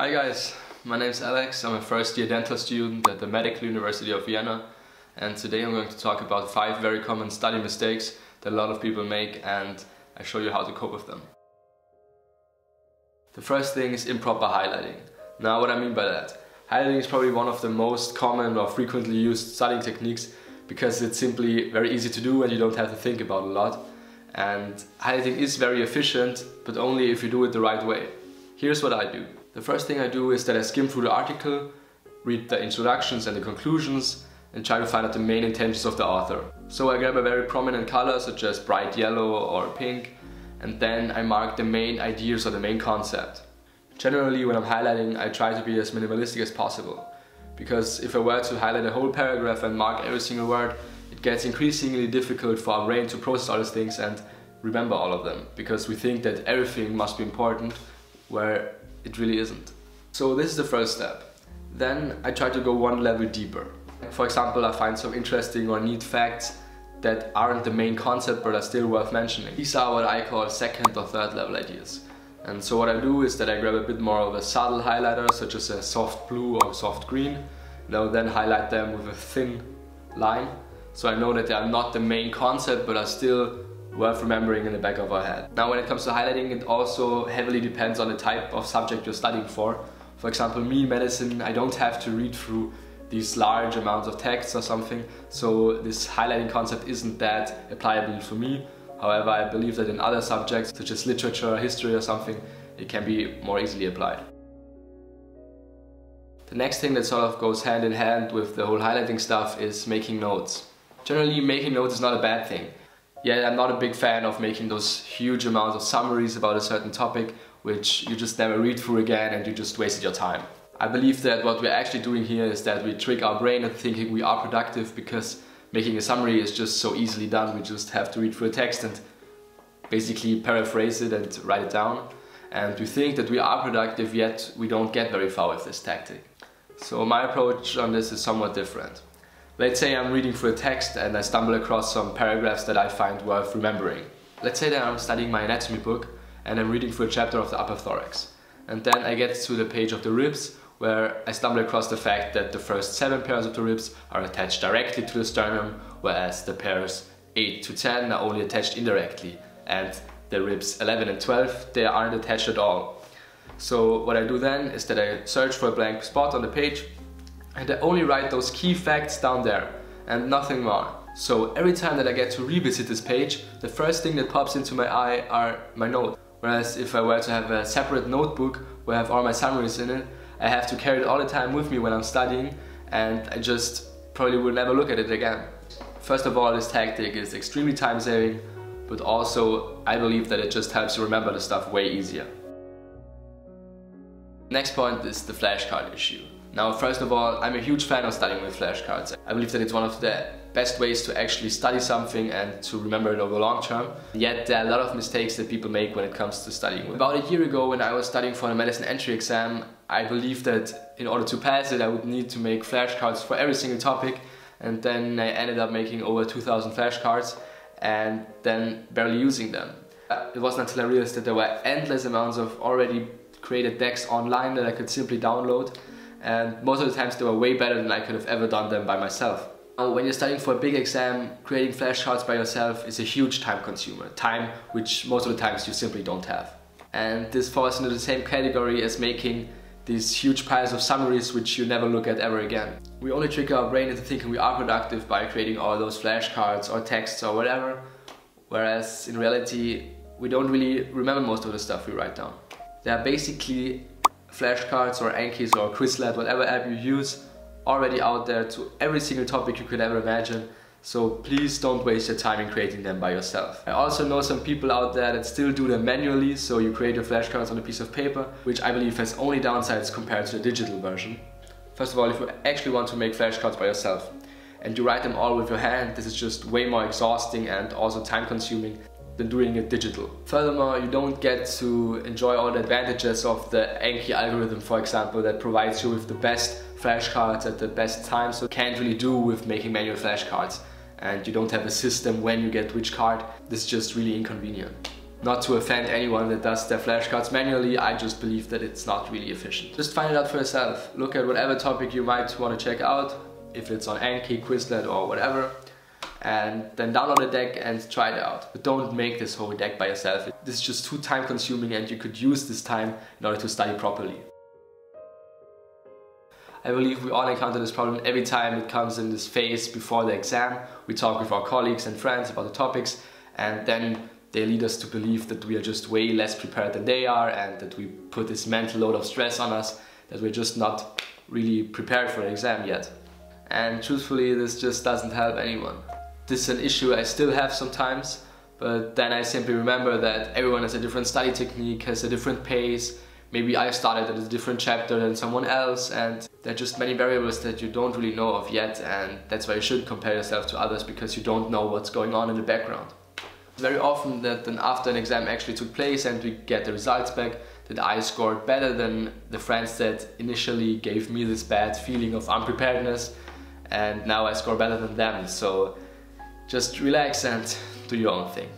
Hi guys, my name is Alex. I'm a first year dental student at the Medical University of Vienna and today I'm going to talk about five very common study mistakes that a lot of people make and I show you how to cope with them. The first thing is improper highlighting. Now what I mean by that? Highlighting is probably one of the most common or frequently used studying techniques because it's simply very easy to do and you don't have to think about a lot. And highlighting is very efficient, but only if you do it the right way. Here's what I do. The first thing I do is that I skim through the article, read the introductions and the conclusions, and try to find out the main intentions of the author. So I grab a very prominent color such as bright yellow or pink, and then I mark the main ideas or the main concept. Generally when I'm highlighting I try to be as minimalistic as possible because if I were to highlight a whole paragraph and mark every single word it gets increasingly difficult for our brain to process all these things and remember all of them because we think that everything must be important where it really isn't. So this is the first step. Then I try to go one level deeper. For example, I find some interesting or neat facts that aren't the main concept but are still worth mentioning. These are what I call second or third level ideas. And so what I do is that I grab a bit more of a subtle highlighter, such as a soft blue or soft green, and I will then highlight them with a thin line. So I know that they are not the main concept, but are still worth remembering in the back of our head. Now when it comes to highlighting, it also heavily depends on the type of subject you're studying for. For example, me, medicine, I don't have to read through these large amounts of text or something, so this highlighting concept isn't that applicable for me. However, I believe that in other subjects, such as literature, history or something, it can be more easily applied. The next thing that sort of goes hand in hand with the whole highlighting stuff is making notes. Generally, making notes is not a bad thing. Yet I'm not a big fan of making those huge amounts of summaries about a certain topic, which you just never read through again and you just wasted your time. I believe that what we're actually doing here is that we trick our brain into thinking we are productive because making a summary is just so easily done. We just have to read through a text and basically paraphrase it and write it down. And we think that we are productive, yet we don't get very far with this tactic. So my approach on this is somewhat different. Let's say I'm reading through a text and I stumble across some paragraphs that I find worth remembering. Let's say that I'm studying my anatomy book and I'm reading through a chapter of the upper thorax. And then I get to the page of the ribs where I stumble across the fact that the first seven pairs of the ribs are attached directly to the sternum, whereas the pairs 8 to 10 are only attached indirectly, and the ribs 11 and 12, they aren't attached at all. So what I do then is that I search for a blank spot on the page, and I only write those key facts down there, and nothing more. So every time that I get to revisit this page, the first thing that pops into my eye are my notes. Whereas if I were to have a separate notebook where I have all my summaries in it, I have to carry it all the time with me when I'm studying and I just probably will never look at it again. First of all, this tactic is extremely time saving, but also I believe that it just helps you remember the stuff way easier. Next point is the flashcard issue. Now, first of all, I'm a huge fan of studying with flashcards. I believe that it's one of the best ways to actually study something and to remember it over the long term. Yet there are a lot of mistakes that people make when it comes to studying. About a year ago when I was studying for the medicine entry exam, I believed that in order to pass it I would need to make flashcards for every single topic and then I ended up making over 2000 flashcards and then barely using them. Uh, it wasn't until I realized that there were endless amounts of already created decks online that I could simply download and most of the times they were way better than I could have ever done them by myself. Oh, when you're studying for a big exam, creating flashcards by yourself is a huge time consumer, time which most of the times you simply don't have. And this falls into the same category as making these huge piles of summaries which you never look at ever again. We only trick our brain into thinking we are productive by creating all those flashcards or texts or whatever, whereas in reality we don't really remember most of the stuff we write down. They are basically flashcards or Ankis or Quizlet, whatever app you use, already out there to every single topic you could ever imagine. So please don't waste your time in creating them by yourself. I also know some people out there that still do them manually, so you create your flashcards on a piece of paper, which I believe has only downsides compared to the digital version. First of all, if you actually want to make flashcards by yourself, and you write them all with your hand, this is just way more exhausting and also time consuming than doing it digital. Furthermore, you don't get to enjoy all the advantages of the Anki algorithm, for example, that provides you with the best flashcards at the best time, so you can't really do with making manual flashcards. And you don't have a system when you get which card. This is just really inconvenient. not to offend anyone that does their flashcards manually, I just believe that it's not really efficient. Just find it out for yourself. Look at whatever topic you might want to check out, if it's on Anki, Quizlet or whatever, and then download a deck and try it out. But don't make this whole deck by yourself. This is just too time consuming and you could use this time in order to study properly. I believe we all encounter this problem every time it comes in this phase before the exam. We talk with our colleagues and friends about the topics and then they lead us to believe that we are just way less prepared than they are and that we put this mental load of stress on us that we're just not really prepared for an exam yet. And truthfully, this just doesn't help anyone. This is an issue I still have sometimes, but then I simply remember that everyone has a different study technique, has a different pace. Maybe I started at a different chapter than someone else, and there are just many variables that you don't really know of yet, and that's why you should compare yourself to others because you don't know what's going on in the background very often that then after an exam actually took place and we get the results back that I scored better than the friends that initially gave me this bad feeling of unpreparedness and now I score better than them so just relax and do your own thing.